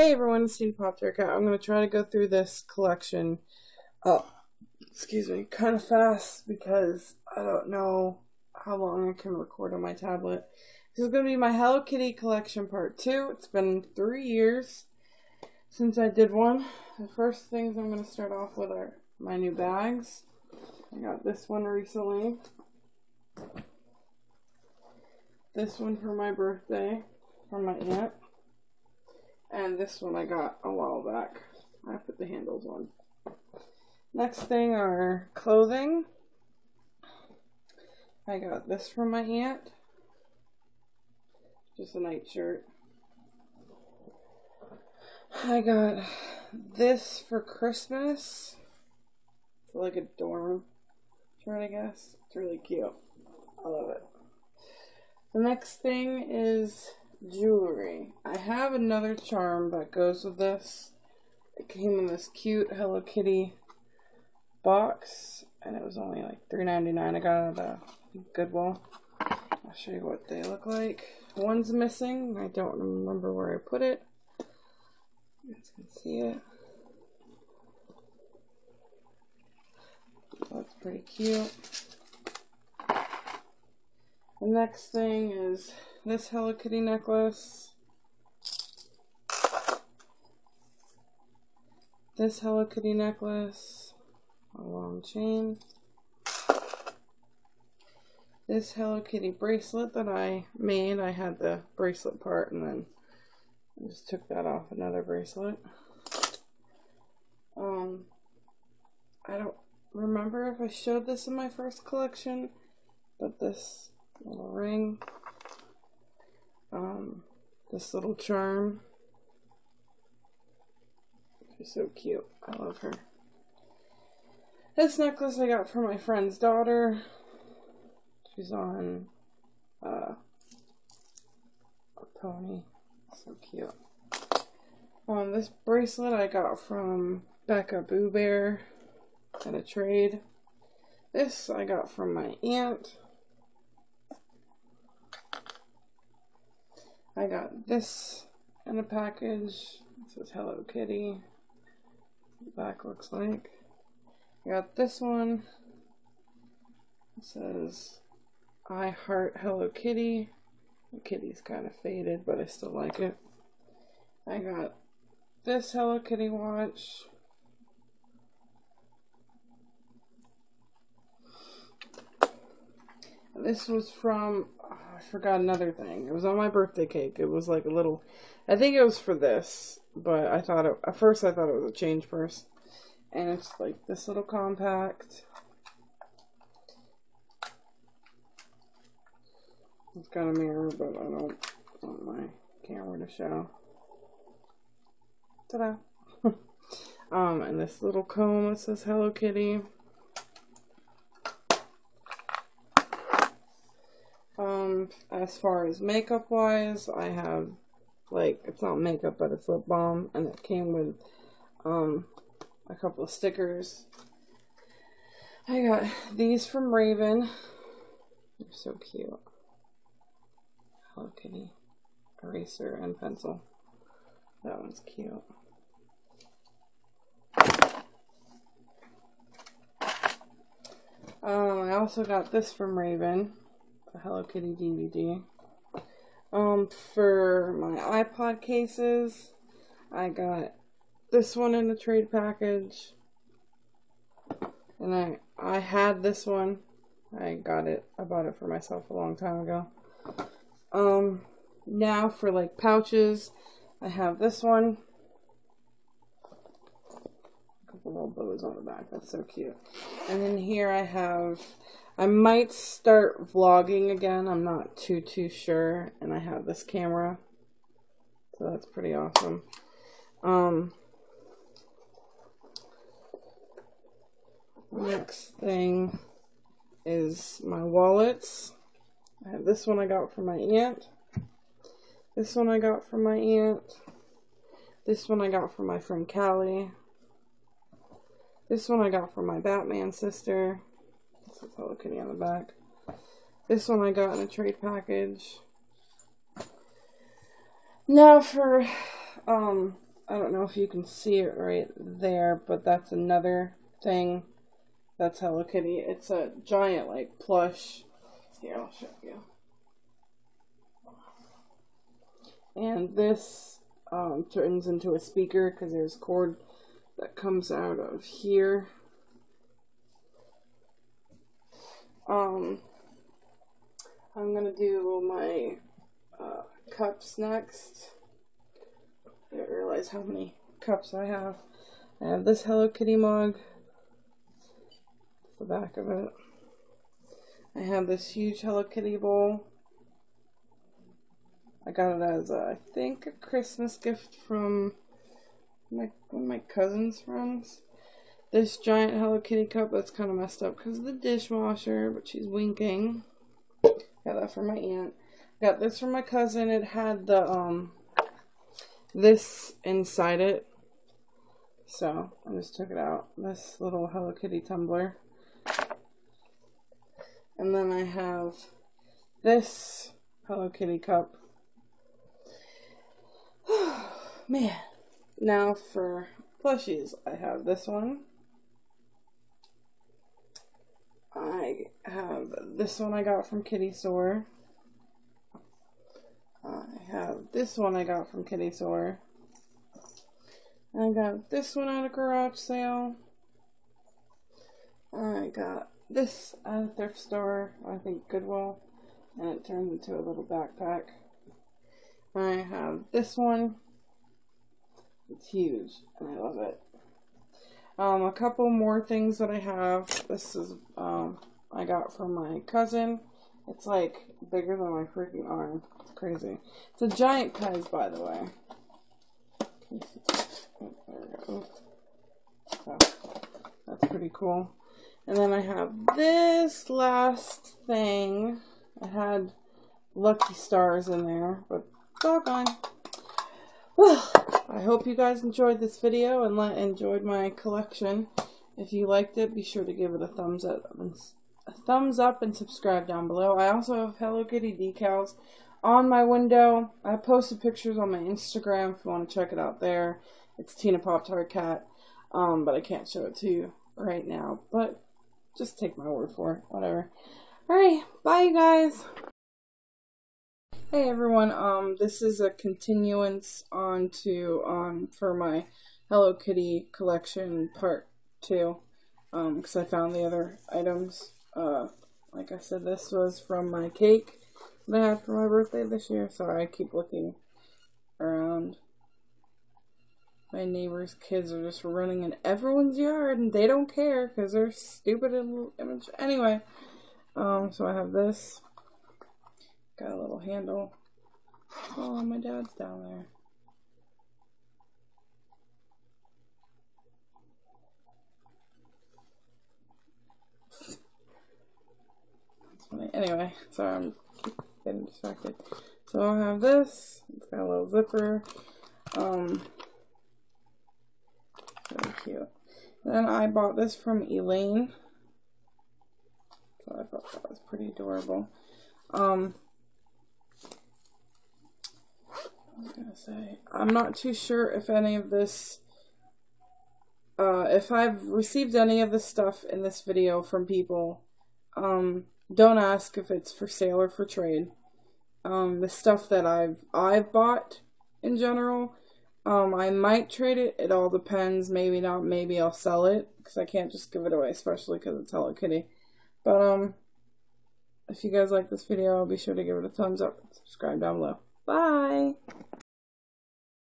Hey everyone, it's Steve Pop. I'm going to try to go through this collection, uh, excuse me, kind of fast because I don't know how long I can record on my tablet. This is going to be my Hello Kitty collection part two. It's been three years since I did one. The first things I'm going to start off with are my new bags. I got this one recently. This one for my birthday from my aunt. And this one I got a while back. I put the handles on. Next thing are clothing. I got this from my aunt. Just a nightshirt. I got this for Christmas. It's like a dorm shirt, I guess. It's really cute. I love it. The next thing is jewelry. I have another charm that goes with this. It came in this cute Hello Kitty box, and it was only like $3.99. I got it at Goodwill. I'll show you what they look like. One's missing. I don't remember where I put it. You guys can see it. That's pretty cute. The next thing is this Hello Kitty necklace. This Hello Kitty necklace. A long chain. This Hello Kitty bracelet that I made. I had the bracelet part and then I just took that off another bracelet. Um, I don't remember if I showed this in my first collection, but this little ring um, this little charm. She's so cute. I love her. This necklace I got from my friend's daughter. She's on uh, a pony. So cute. Um, this bracelet I got from Becca Boo Bear at a trade. This I got from my aunt. I got this in a package. It says Hello Kitty. Back looks like. I got this one. It says I heart Hello Kitty. The kitty's kind of faded, but I still like it. I got this Hello Kitty watch. This was from I forgot another thing. It was on my birthday cake. It was like a little, I think it was for this, but I thought it, at first I thought it was a change purse. And it's like this little compact. It's got a mirror, but I don't want my camera to show. Ta-da! um, and this little comb that says Hello Kitty. Um, as far as makeup wise, I have like it's not makeup, but it's lip balm, and it came with um a couple of stickers. I got these from Raven. They're so cute. Hello Kitty eraser and pencil. That one's cute. Um, I also got this from Raven Hello Kitty DVD. Um, for my iPod cases, I got this one in the trade package. And I I had this one. I got it. I bought it for myself a long time ago. Um, now for like pouches, I have this one. A couple little bows on the back. That's so cute. And then here I have I might start vlogging again. I'm not too, too sure. And I have this camera. So that's pretty awesome. Um, next thing is my wallets. I have this one I got from my aunt. This one I got from my aunt. This one I got from my friend Callie. This one I got from my Batman sister. Hello Kitty on the back. This one I got in a trade package. Now for um I don't know if you can see it right there, but that's another thing. That's Hello Kitty. It's a giant, like, plush. Here, I'll show you. And this um, turns into a speaker because there's cord that comes out of here. Um, I'm gonna do my uh, cups next. I didn't realize how many cups I have. I have this Hello Kitty mug. The back of it. I have this huge Hello Kitty bowl. I got it as, a, I think, a Christmas gift from my one of my cousin's friends. This giant Hello Kitty cup that's kind of messed up because of the dishwasher, but she's winking. Got that from my aunt. Got this from my cousin. It had the um this inside it. So I just took it out. This little Hello Kitty tumbler. And then I have this Hello Kitty cup. Man. Now for plushies, I have this one. I have this one I got from Kitty Store. I have this one I got from Kitty Store. I got this one at a garage sale. I got this at a thrift store, I think Goodwill, and it turned into a little backpack. I have this one. It's huge, and I love it. Um, a couple more things that I have. This is um, I got from my cousin. It's like bigger than my freaking arm. It's crazy. It's a giant Pez, by the way. Oh, that's pretty cool. And then I have this last thing. I had Lucky Stars in there, but doggone. Well, I hope you guys enjoyed this video and enjoyed my collection. If you liked it, be sure to give it a thumbs up and thumbs up and subscribe down below. I also have Hello Kitty decals on my window. I posted pictures on my Instagram if you want to check it out there. It's Tina Pop Tart Cat, um, but I can't show it to you right now. But just take my word for it. Whatever. Alright, bye you guys. Hey everyone, um, this is a continuance on to, um, for my Hello Kitty collection part two, um, because I found the other items uh, like I said, this was from my cake that I had for my birthday this year. Sorry, I keep looking around. My neighbor's kids are just running in everyone's yard and they don't care because they're stupid and image. Anyway, um, so I have this. Got a little handle. Oh, my dad's down there. Anyway, sorry, I'm getting distracted. So I have this. It's got a little zipper. Um, very cute. then I bought this from Elaine. So I thought that was pretty adorable. Um, I was gonna say, I'm not too sure if any of this, uh, if I've received any of the stuff in this video from people. Um, don't ask if it's for sale or for trade. Um, the stuff that I've I've bought in general, um, I might trade it. It all depends. Maybe not. Maybe I'll sell it because I can't just give it away, especially because it's Hello Kitty. But um, if you guys like this video, be sure to give it a thumbs up and subscribe down below. Bye.